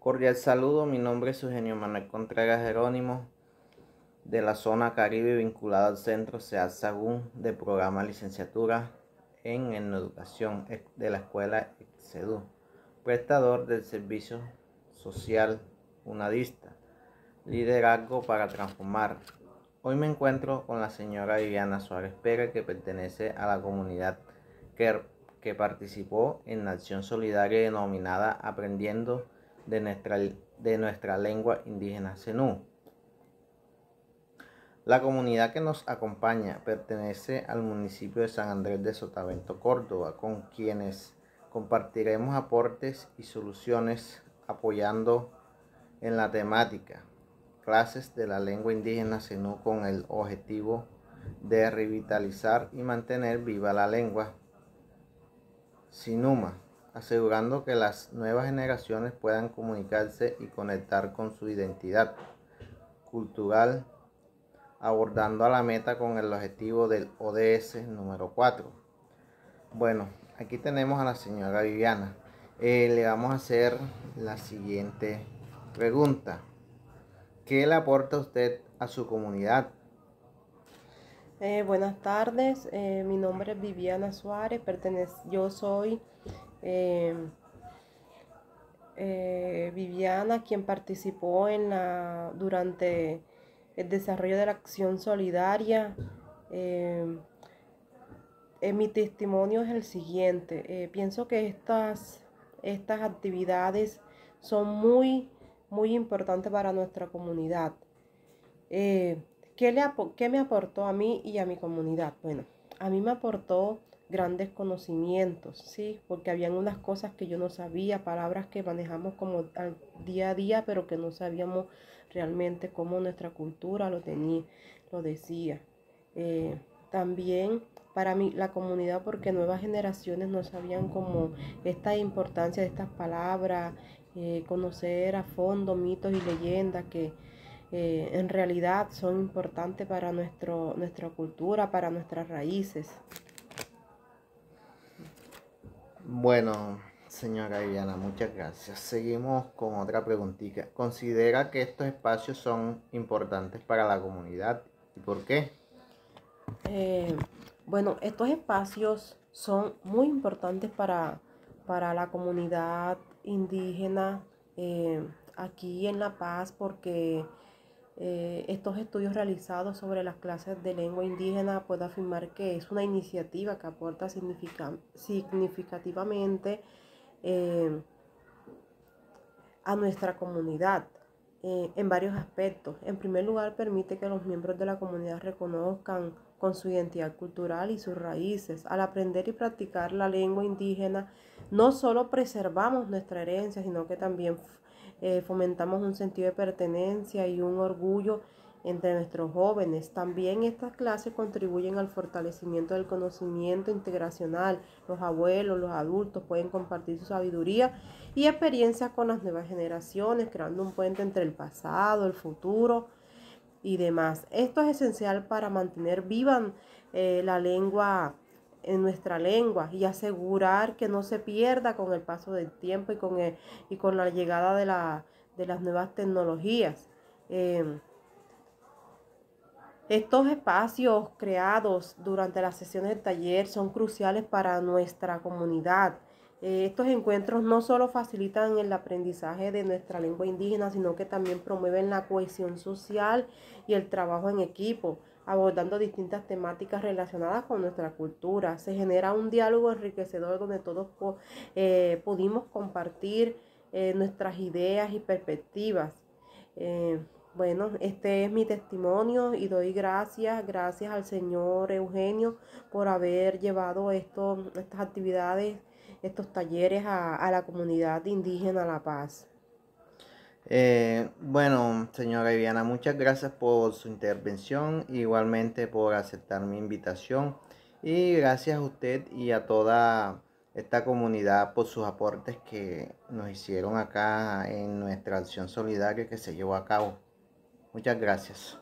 Cordial saludo, mi nombre es Eugenio Manuel Contreras Jerónimo de la zona Caribe vinculada al centro SEAD Sagún de programa licenciatura en educación de la escuela EXEDU, prestador del servicio social unadista, liderazgo para transformar. Hoy me encuentro con la señora Viviana Suárez Pérez que pertenece a la comunidad que, que participó en la acción solidaria denominada Aprendiendo de nuestra, de nuestra lengua indígena Zenú. La comunidad que nos acompaña pertenece al municipio de San Andrés de Sotavento, Córdoba, con quienes compartiremos aportes y soluciones apoyando en la temática clases de la lengua indígena sino con el objetivo de revitalizar y mantener viva la lengua sinuma, asegurando que las nuevas generaciones puedan comunicarse y conectar con su identidad cultural abordando a la meta con el objetivo del ODS número 4. Bueno, aquí tenemos a la señora Viviana. Eh, le vamos a hacer la siguiente pregunta. ¿Qué le aporta usted a su comunidad? Eh, buenas tardes, eh, mi nombre es Viviana Suárez, pertenece, yo soy Viviana, quien participó en la, durante el desarrollo de la acción solidaria. Eh, en mi testimonio es el siguiente. Eh, pienso que estas, estas actividades son muy, muy importantes para nuestra comunidad. Eh, ¿qué, le, ¿Qué me aportó a mí y a mi comunidad? Bueno, a mí me aportó grandes conocimientos, ¿sí? Porque habían unas cosas que yo no sabía, palabras que manejamos como al día a día, pero que no sabíamos realmente cómo nuestra cultura lo tenía, lo decía. Eh, también para mí la comunidad, porque nuevas generaciones no sabían como esta importancia de estas palabras, eh, conocer a fondo mitos y leyendas que eh, en realidad son importantes para nuestro, nuestra cultura, para nuestras raíces. Bueno, señora Viviana, muchas gracias. Seguimos con otra preguntita. ¿Considera que estos espacios son importantes para la comunidad y por qué? Eh, bueno, estos espacios son muy importantes para, para la comunidad indígena eh, aquí en La Paz porque eh, estos estudios realizados sobre las clases de lengua indígena puedo afirmar que es una iniciativa que aporta significativamente eh, a nuestra comunidad eh, en varios aspectos. En primer lugar, permite que los miembros de la comunidad reconozcan con su identidad cultural y sus raíces. Al aprender y practicar la lengua indígena, no solo preservamos nuestra herencia, sino que también eh, fomentamos un sentido de pertenencia y un orgullo entre nuestros jóvenes. También estas clases contribuyen al fortalecimiento del conocimiento integracional. Los abuelos, los adultos pueden compartir su sabiduría y experiencias con las nuevas generaciones, creando un puente entre el pasado, el futuro y demás. Esto es esencial para mantener viva eh, la lengua en nuestra lengua y asegurar que no se pierda con el paso del tiempo y con, y con la llegada de, la, de, las nuevas tecnologías. Em, estos espacios creados durante las sesiones del taller son cruciales para nuestra comunidad. Eh, estos encuentros no solo facilitan el aprendizaje de nuestra lengua indígena, sino que también promueven la cohesión social y el trabajo en equipo abordando distintas temáticas relacionadas con nuestra cultura. Se genera un diálogo enriquecedor donde todos eh, pudimos compartir eh, nuestras ideas y perspectivas. Bueno, este es mi testimonio y doy gracias, gracias al señor Eugenio por haber llevado esto, estas actividades, estos talleres a, a la comunidad indígena La Paz. Eh, bueno, señora Viviana, muchas gracias por su intervención, igualmente por aceptar mi invitación y gracias a usted y a toda esta comunidad por sus aportes que nos hicieron acá en nuestra acción solidaria que se llevó a cabo. Muchas gracias.